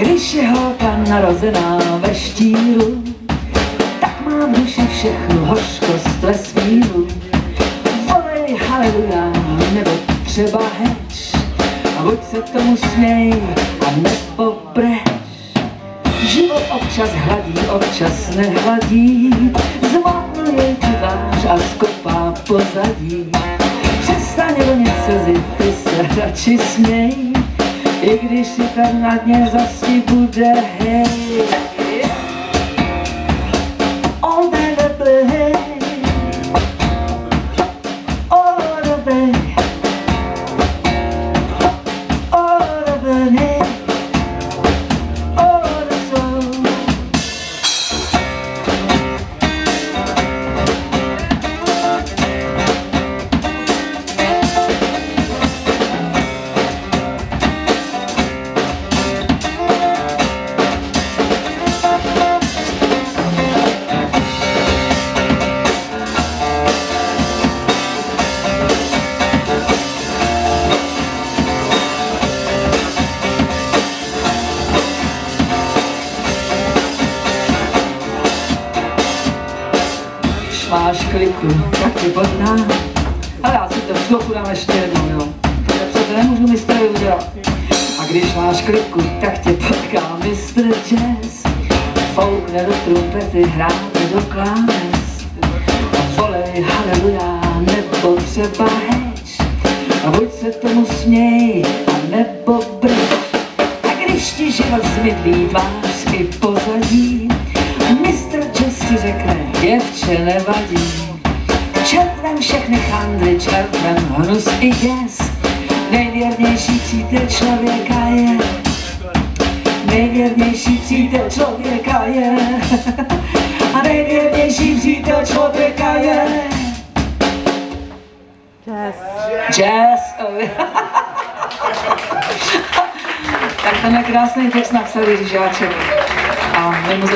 Když je holka narozená ve štíru, tak má v duši všechnu hořkost ve svíru. Volej haleluja, nebo třeba heč, a buď se tomu směj, a nebo breč. Život občas hladí, občas nehladí, zmátl jej tvář a skopá pozadí. Přestaň ronit slzy, ty se radši směj, i když si tak na dně zasti bude hej. All the máš kliku, tak ti poznám. Ale já si to v dám ještě jednou, jo. Protože to nemůžu mistrovi udělat. A když máš kliku, tak tě potká mistr jazz. Foukne do trumpety, hráme do kláves. A volej haleluja, nebo třeba heč. A buď se tomu směj, a nebo brč. A když ti život zmydlí tvář i pozadí, mistr Jazz ti řekne, děvče nevadí. Čertnem všechny chandry, čertnem hnus i děs. Nejvěrnější přítel člověka je, nejvěrnější přítel člověka je, a nejvěrnější přítel člověka je. Jazz. Jazz. tak tenhle krásný text napsal Jiří Žáček. A my mu